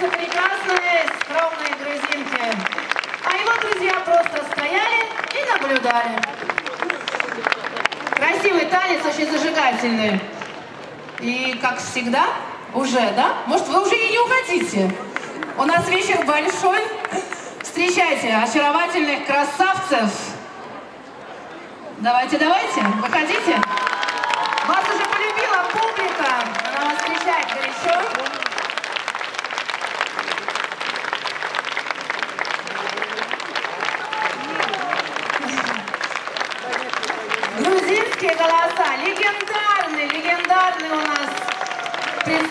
танцы прекрасные, скромные грузинки. А его друзья просто стояли и наблюдали. Красивый танец, очень зажигательный. И, как всегда, уже, да? Может, вы уже и не уходите? У нас вечер большой. Встречайте очаровательных красавцев. Давайте, давайте, выходите. Вас уже полюбила публика. Она вас встречает горячо. This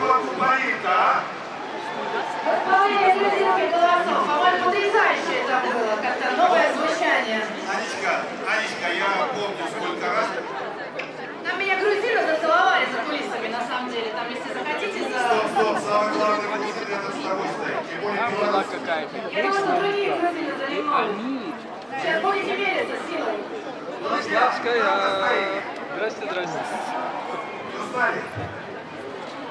вот творит, а? Голосов. По-моему, потрясающее там было, как-то новое звучание. Анечка, Анечка, я помню, сколько раз... Там меня грузины зацеловали за кулисами, на самом деле. Там, если захотите, за... Стоп, стоп, самое главное, не рядом с тобой стоят. Тем была какая-то. Я думаю, что другие грузины занимали. Сейчас будете мериться силой. Славская, здравствуйте, здравствуйте.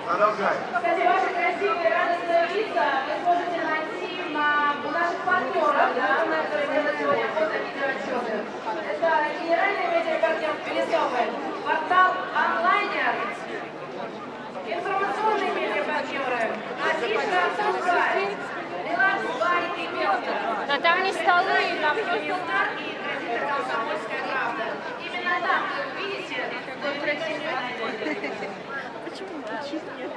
Продолжаем. Кстати, ваши красивые, радостные лица вы найти на, у наших партнеров, да, на. Это генеральный ветер партнер Чуть нет.